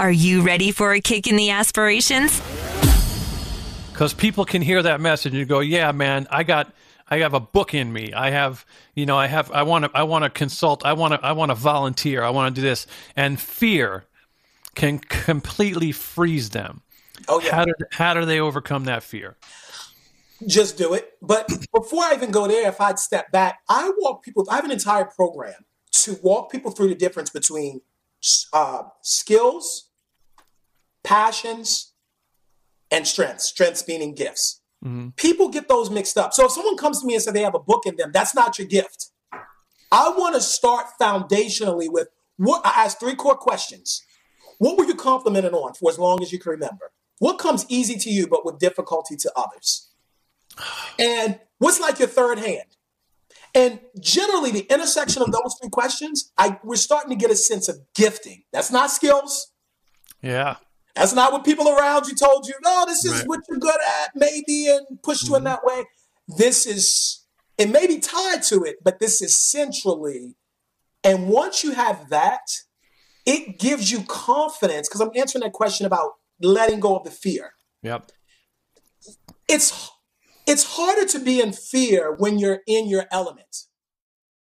Are you ready for a kick in the aspirations? Because people can hear that message and go, yeah, man, I got. I have a book in me. I have, you know, I have. I want to. I want to consult. I want to. I want to volunteer. I want to do this. And fear can completely freeze them. Oh yeah. How do How do they overcome that fear? Just do it. But before I even go there, if I'd step back, I walk people. I have an entire program to walk people through the difference between uh, skills, passions, and strengths. Strengths meaning gifts. Mm-hmm. People get those mixed up. So if someone comes to me and says they have a book in them, that's not your gift. I want to start foundationally with what I ask three core questions. What were you complimented on for as long as you can remember? What comes easy to you but with difficulty to others? And what's like your third hand? And generally, the intersection of those three questions, I we're starting to get a sense of gifting. That's not skills. Yeah. That's not what people around you told you. No, this is right. what you're good at, maybe, and pushed mm-hmm. you in mm-hmm. that way. This is, it may be tied to it, but this is centrally. And once you have that, it gives you confidence because I'm answering that question about letting go of the fear. Yep. It's it's harder to be in fear when you're in your element.